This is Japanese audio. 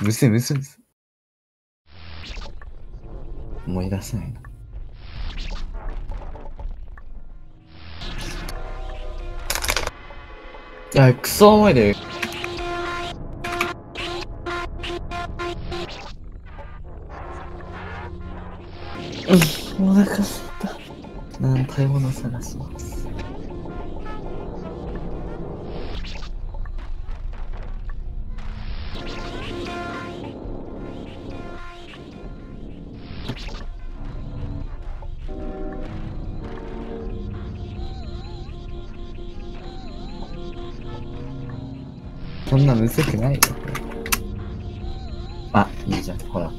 むせむせむせ。思い出せないな。いや、クソ思い出。うん、お腹すいた。なん食べ物探します。そんなむずくないよ。あ、いいじゃん。ほら。